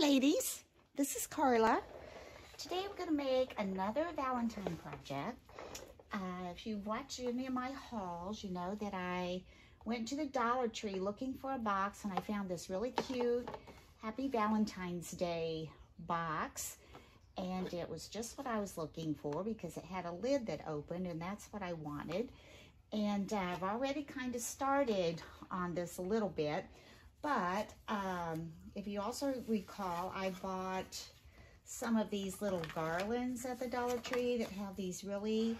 Ladies, this is Carla. Today I'm going to make another Valentine project. Uh, if you watch any of my hauls, you know that I went to the Dollar Tree looking for a box and I found this really cute Happy Valentine's Day box. And it was just what I was looking for because it had a lid that opened and that's what I wanted. And uh, I've already kind of started on this a little bit. But um, if you also recall, I bought some of these little garlands at the Dollar Tree that have these really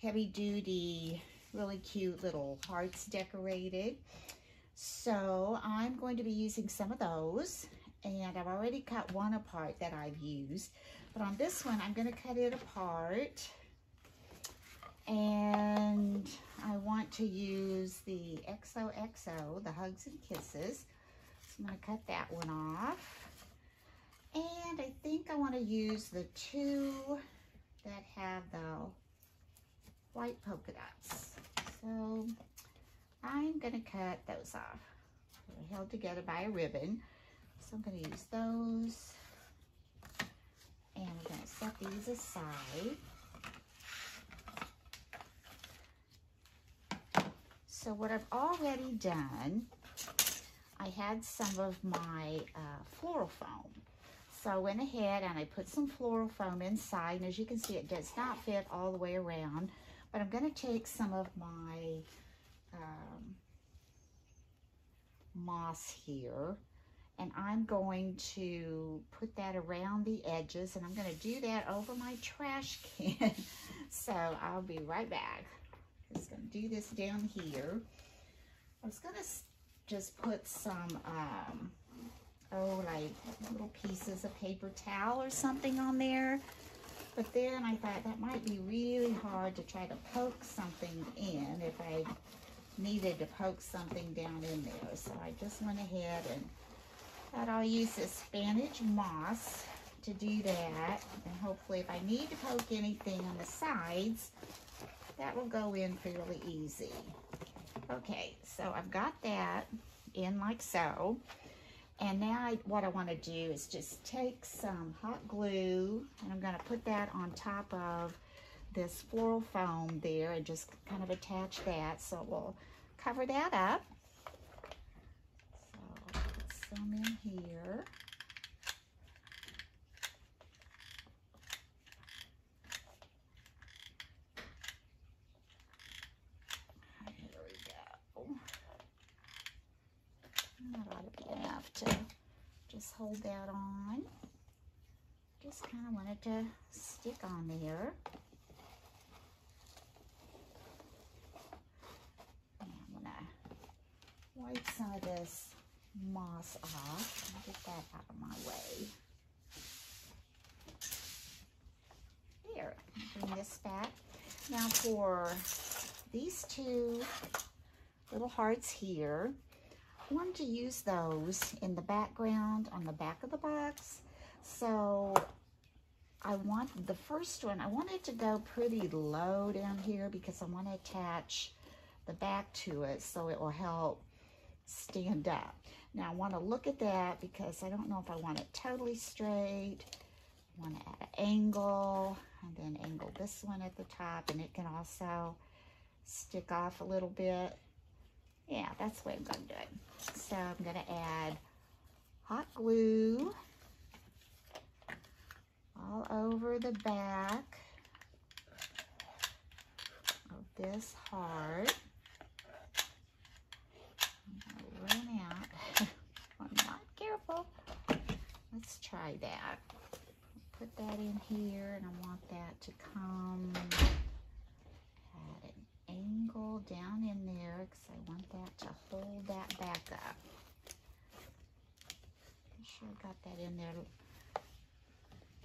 heavy duty, really cute little hearts decorated. So I'm going to be using some of those and I've already cut one apart that I've used. But on this one, I'm gonna cut it apart and I want to use the XOXO, the Hugs and Kisses. I'm gonna cut that one off. And I think I wanna use the two that have the white polka dots. So I'm gonna cut those off. They're held together by a ribbon. So I'm gonna use those. And we're gonna set these aside. So what I've already done, I had some of my uh, floral foam. So I went ahead and I put some floral foam inside. And as you can see, it does not fit all the way around. But I'm going to take some of my um, moss here. And I'm going to put that around the edges. And I'm going to do that over my trash can. so I'll be right back. Just going to do this down here. I was going to just put some, um, oh, like little pieces of paper towel or something on there. But then I thought that might be really hard to try to poke something in if I needed to poke something down in there. So I just went ahead and thought I'll use this Spanish moss to do that. And hopefully if I need to poke anything on the sides, that will go in fairly easy. Okay, so I've got that in like so. And now I, what I want to do is just take some hot glue and I'm going to put that on top of this floral foam there and just kind of attach that. So we'll cover that up. So put some in here. to just hold that on. Just kind of wanted to stick on there. And I'm to wipe some of this moss off. Get that out of my way. There, bring this back. Now for these two little hearts here, wanted to use those in the background on the back of the box. So I want the first one, I want it to go pretty low down here because I want to attach the back to it so it will help stand up. Now I want to look at that because I don't know if I want it totally straight. I want to add an angle and then angle this one at the top and it can also stick off a little bit. Yeah, that's the way I'm going to do it. So I'm going to add hot glue all over the back of this heart. run out. I'm not careful. Let's try that. Put that in here and I want that to come angle down in there because I want that to hold that back up. I'm sure I got that in there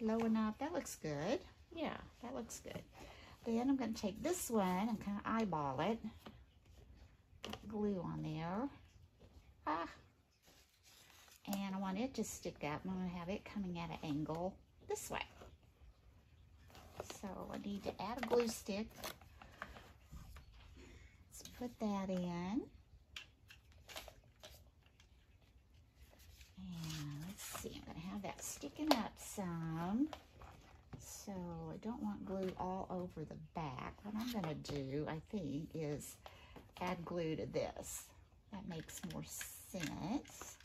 low enough. That looks good. Yeah, that looks good. Then I'm going to take this one and kind of eyeball it. Glue on there. Ah. And I want it to stick up. I'm going to have it coming at an angle this way. So I need to add a glue stick put that in. And let's see, I'm going to have that sticking up some. So I don't want glue all over the back. What I'm going to do, I think, is add glue to this. That makes more sense.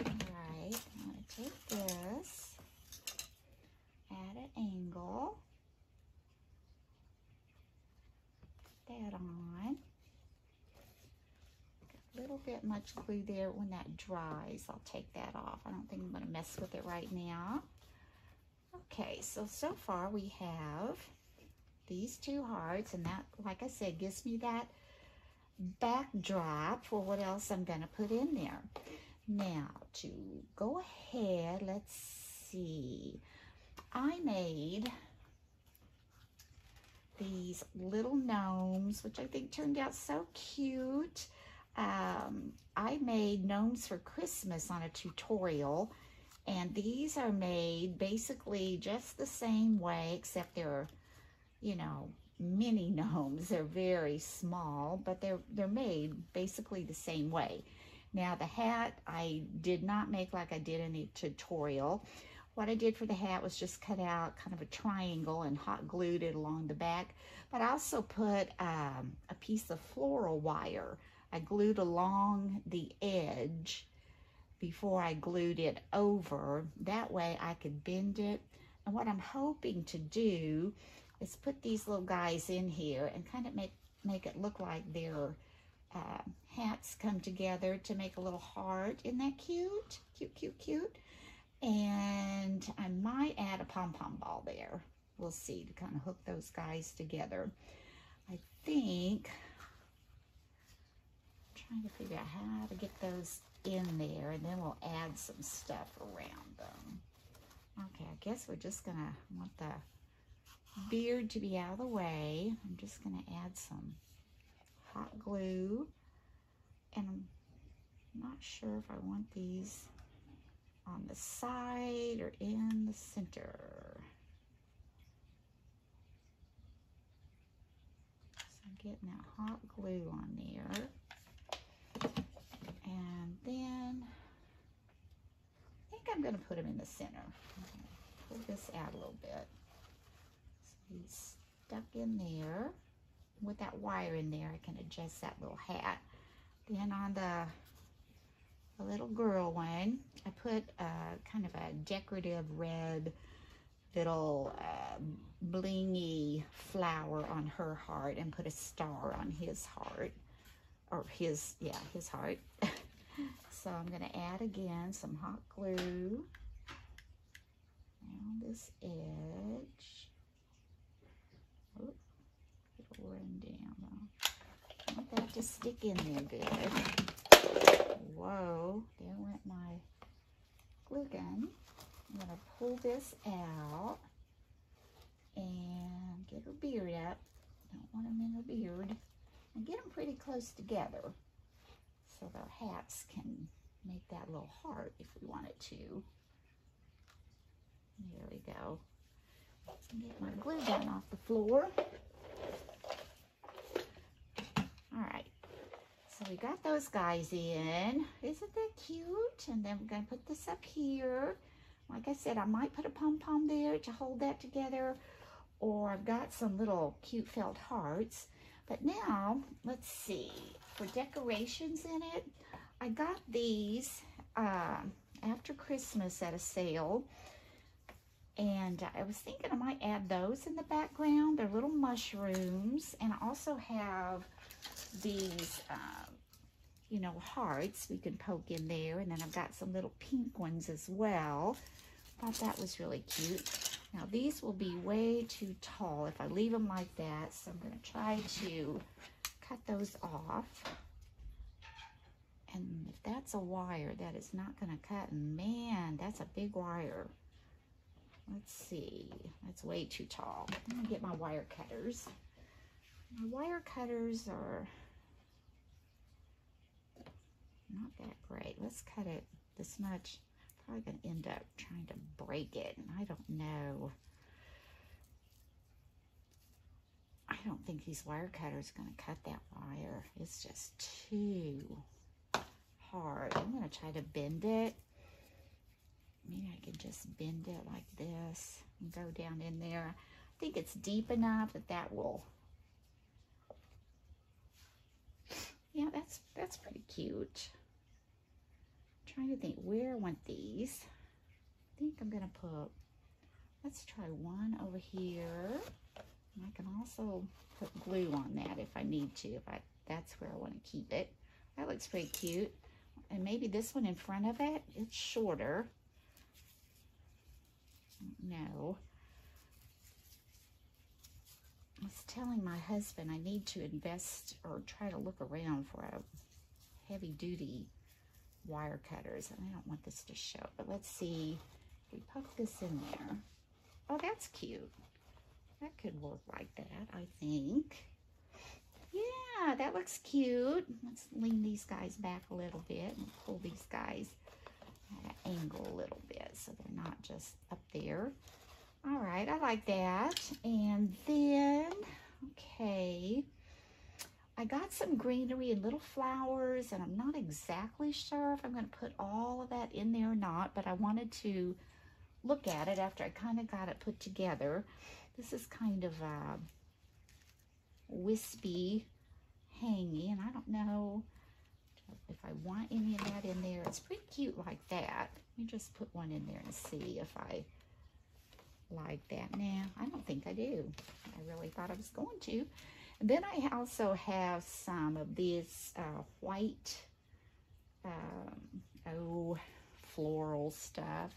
Alright, I'm going to take this, add an angle, put that on. Bit much glue there. When that dries, I'll take that off. I don't think I'm going to mess with it right now. Okay, so, so far we have these two hearts, and that, like I said, gives me that backdrop for what else I'm going to put in there. Now, to go ahead, let's see. I made these little gnomes, which I think turned out so cute. Um, I made gnomes for Christmas on a tutorial, and these are made basically just the same way, except they're, you know, mini gnomes. They're very small, but they're, they're made basically the same way. Now the hat, I did not make like I did in the tutorial. What I did for the hat was just cut out kind of a triangle and hot glued it along the back. But I also put um, a piece of floral wire. I glued along the edge before I glued it over. That way I could bend it. And what I'm hoping to do is put these little guys in here and kind of make, make it look like they're uh, hats come together to make a little heart. Isn't that cute? Cute, cute, cute. And I might add a pom-pom ball there. We'll see to kind of hook those guys together. I think, trying to figure out how to get those in there and then we'll add some stuff around them. Okay, I guess we're just gonna want the beard to be out of the way. I'm just gonna add some hot glue. And I'm not sure if I want these on the side or in the center. So I'm getting that hot glue on there. And then I think I'm going to put him in the center. Pull this out a little bit. So he's stuck in there with that wire in there, I can adjust that little hat. Then on the, the little girl one, I put a, kind of a decorative red little uh, blingy flower on her heart and put a star on his heart. Or his, yeah, his heart. so I'm going to add again some hot glue around this edge. run down. I want that to stick in there good. Whoa, there went my glue gun. I'm gonna pull this out and get her beard up. Don't want them in her beard. And get them pretty close together so their hats can make that little heart if we wanted to. There we go. Get my glue gun off the floor. All right. So we got those guys in. Isn't that cute? And then we're going to put this up here. Like I said, I might put a pom-pom there to hold that together. Or I've got some little cute felt hearts. But now, let's see. For decorations in it, I got these uh, after Christmas at a sale. And I was thinking I might add those in the background. They're little mushrooms. And I also have these, um, you know, hearts we can poke in there. And then I've got some little pink ones as well. Thought that was really cute. Now, these will be way too tall if I leave them like that. So I'm going to try to cut those off. And if that's a wire, that is not going to cut. Man, that's a big wire. Let's see. That's way too tall. I'm going to get my wire cutters. My wire cutters are not that great. Let's cut it this much. Probably going to end up trying to break it, and I don't know. I don't think these wire cutters are going to cut that wire. It's just too hard. I'm going to try to bend it. Maybe I can just bend it like this and go down in there. I think it's deep enough that that will yeah, that's that's pretty cute. I'm trying to think where I want these. I think I'm gonna put. Let's try one over here. I can also put glue on that if I need to. If I that's where I want to keep it. That looks pretty cute. And maybe this one in front of it. It's shorter. No. I was telling my husband I need to invest or try to look around for a heavy duty wire cutters. And I don't want this to show, but let's see. We poke this in there. Oh, that's cute. That could work like that, I think. Yeah, that looks cute. Let's lean these guys back a little bit and pull these guys at an angle a little bit so they're not just up there. All right, I like that. And then, okay, I got some greenery and little flowers, and I'm not exactly sure if I'm going to put all of that in there or not, but I wanted to look at it after I kind of got it put together. This is kind of a wispy hanging, and I don't know if I want any of that in there. It's pretty cute like that. Let me just put one in there and see if I like that. Now, I don't think I do. I really thought I was going to. And then I also have some of this uh, white, um, oh, floral stuff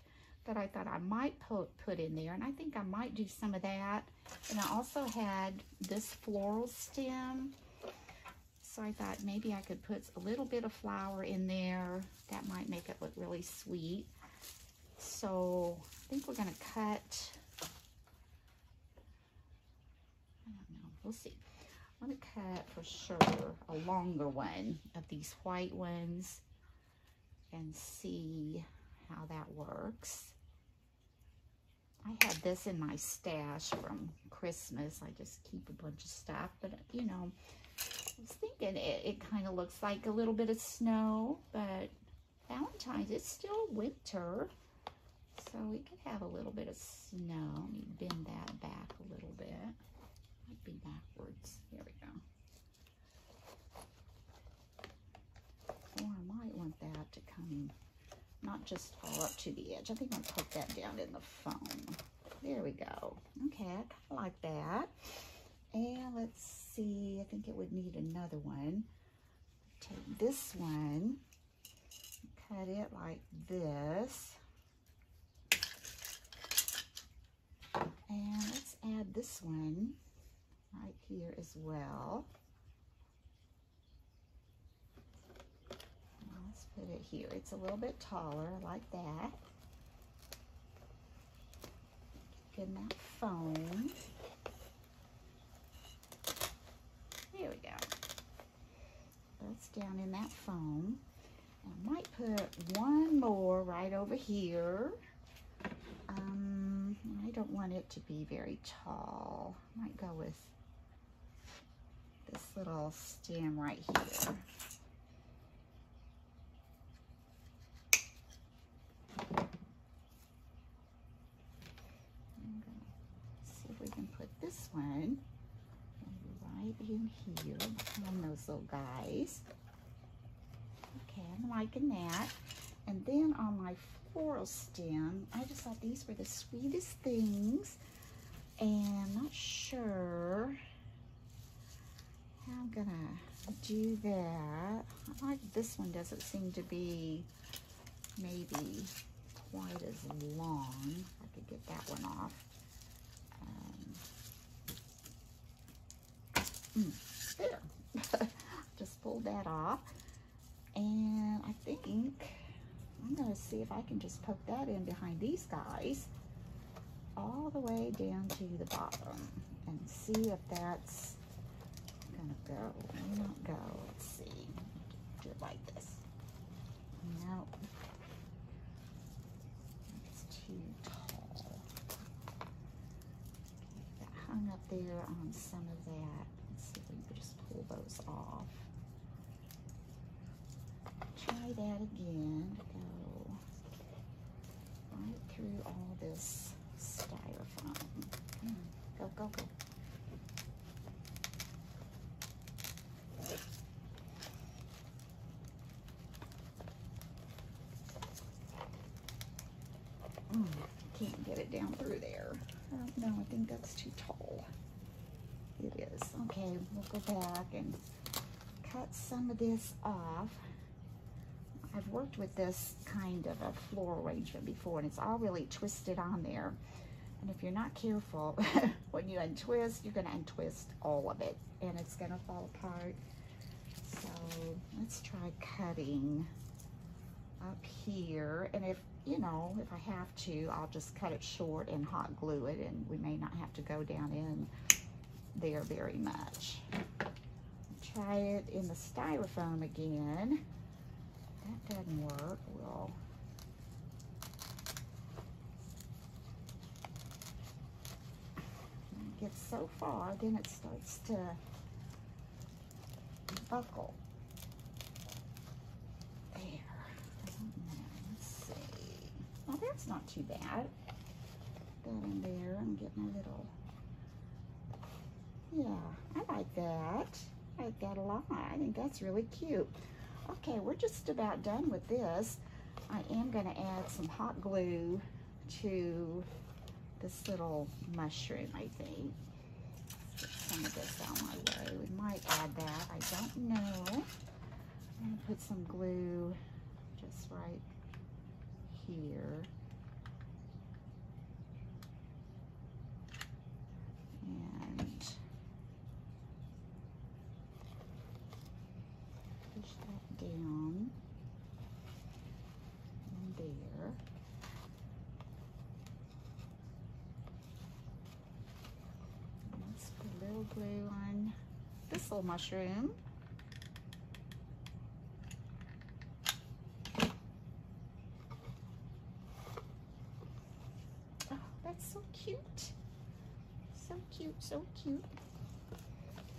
that I thought I might put, put in there. And I think I might do some of that. And I also had this floral stem. So I thought maybe I could put a little bit of flower in there. That might make it look really sweet. So I think we're going to cut We'll see. I'm going to cut for sure a longer one of these white ones and see how that works. I had this in my stash from Christmas. I just keep a bunch of stuff, but you know, I was thinking it, it kind of looks like a little bit of snow, but Valentine's, it's still winter. So we could have a little bit of snow. Let me bend that back a little bit be backwards. There we go. Or I might want that to come, not just fall up to the edge. I think I'll put that down in the foam. There we go. Okay, I kind of like that. And let's see, I think it would need another one. Take this one, cut it like this. And let's add this one right here as well. Let's put it here. It's a little bit taller, like that. Getting that foam. There we go. That's down in that foam. I might put one more right over here. Um, I don't want it to be very tall. I might go with this little stem right here. See if we can put this one right in here behind those little guys. Okay, I'm liking that. And then on my floral stem, I just thought these were the sweetest things. And I'm not sure how I'm gonna do that. I like this one doesn't seem to be maybe quite as long. I could get that one off. Um, there. Just pulled that off. And I think I'm gonna see if I can just poke that in behind these guys all the way down to the bottom and see if that's gonna go. May not go. Let's see. Do it like this. No. It's too tall. Okay, that hung up there on some of that. Let's See if we can just pull those off. Try that again. Go right through all this styrofoam. Hmm, go, go, go. Mm, can't get it down through there. I don't know, I think that's too tall. It is. Okay, we'll go back and cut some of this off. I've worked with this kind of a floor arrangement before and it's all really twisted on there. And if you're not careful, when you untwist, you're gonna untwist all of it and it's gonna fall apart. So let's try cutting up here. And if, you know, if I have to, I'll just cut it short and hot glue it and we may not have to go down in there very much. Try it in the styrofoam again. That doesn't work. We'll get so far, then it starts to buckle. There. Let's see. Well, that's not too bad. That in there. I'm getting a little. Yeah, I like that. I like that a lot. I think that's really cute. Okay, we're just about done with this. I am going to add some hot glue to this little mushroom, I think. Get some of this out my way. We might add that. I don't know. I'm going to put some glue just right here. And push that down in there. Let's put a little glue on this little mushroom. Oh, that's so cute. So cute, so cute.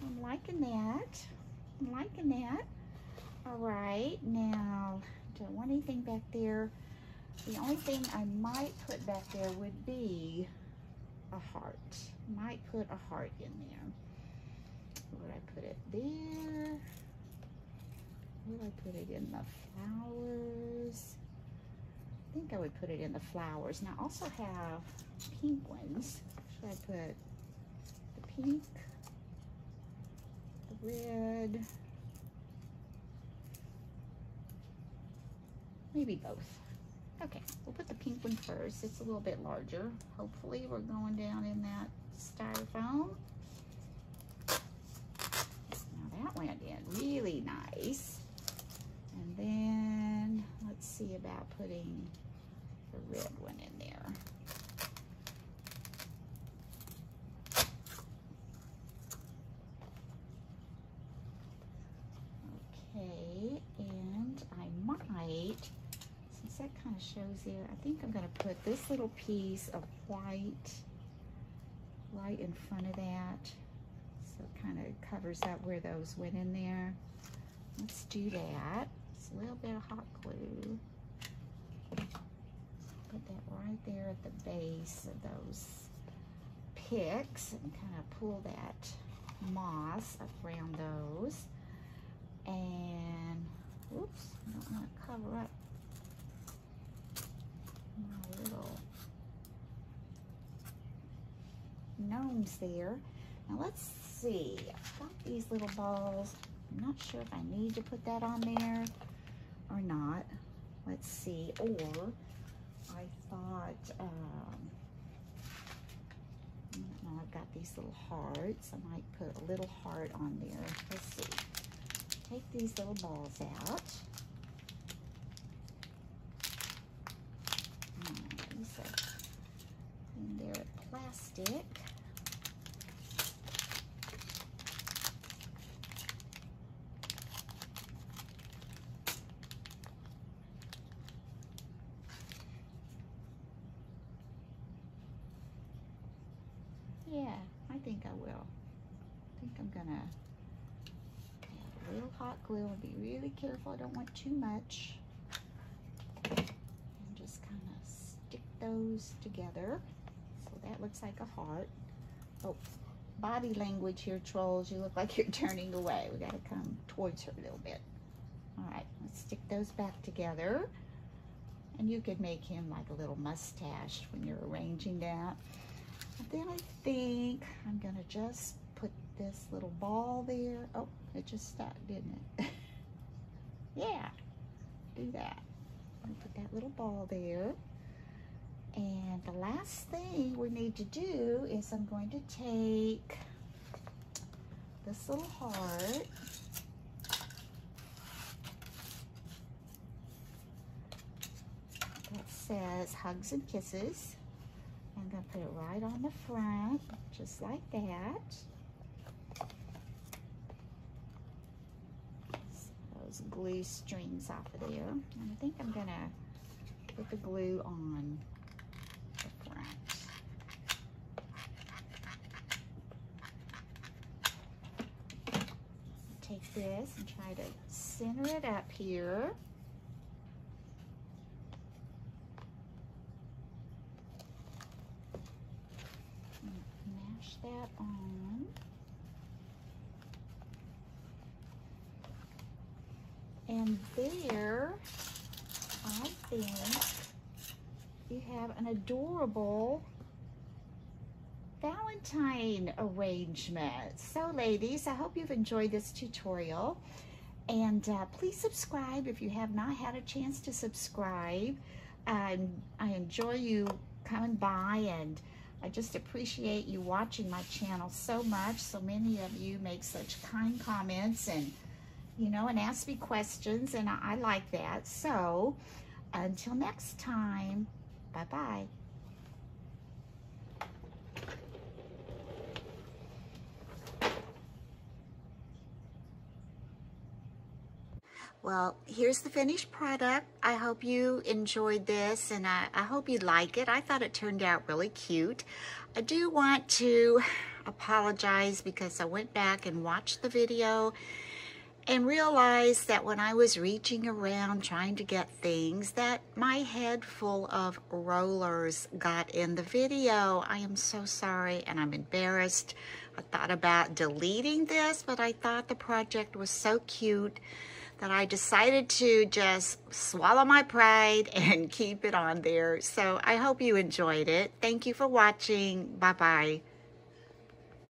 I'm liking that. I'm liking that. All right, now, don't want anything back there. The only thing I might put back there would be a heart. Might put a heart in there. Would I put it there? Would I put it in the flowers? I think I would put it in the flowers. Now I also have pink ones. Should I put the pink, the red, maybe both. Okay, we'll put the pink one first. It's a little bit larger. Hopefully we're going down in that styrofoam. Now that went in really nice. And then let's see about putting the red one in there. Okay, and I might, since that kind of shows there, I think I'm gonna put this little piece of white right in front of that. So it kind of covers up where those went in there. Let's do that. Just a little bit of hot glue. Put that right there at the base of those picks and kind of pull that moss around those. And, oops, I don't want to cover up little gnomes there. Now let's see, I've got these little balls. I'm not sure if I need to put that on there or not. Let's see, or I thought, um, now I've got these little hearts. I might put a little heart on there. Let's see. Take these little balls out. These are, and they're plastic. Yeah, I think I will. I think I'm gonna real hot glue. I'll be really careful. I don't want too much. And just kind of stick those together. So that looks like a heart. Oh, body language here, trolls. You look like you're turning away. We got to come towards her a little bit. All right, let's stick those back together. And you could make him like a little mustache when you're arranging that. And then I think I'm gonna just put this little ball there. Oh, it just stuck, didn't it? yeah, do that. Put that little ball there. And the last thing we need to do is I'm going to take this little heart that says hugs and kisses. I'm going to put it right on the front, just like that. Those glue strings off of there. And I think I'm to put the glue on the front. Take this and try to center it up here. that on. And there, I think you have an adorable Valentine arrangement. So ladies, I hope you've enjoyed this tutorial. And uh, please subscribe if you have not had a chance to subscribe. Um, I enjoy you coming by and I just appreciate you watching my channel so much. So many of you make such kind comments and, you know, and ask me questions, and I, I like that. So, until next time, bye-bye. Well, here's the finished product. I hope you enjoyed this and I, I, hope you like it. I thought it turned out really cute. I do want to apologize because I went back and watched the video and realized that when I was reaching around trying to get things that my head full of rollers got in the video. I am so sorry and I'm embarrassed. I thought about deleting this, but I thought the project was so cute that I decided to just swallow my pride and keep it on there. So I hope you enjoyed it. Thank you for watching. Bye-bye.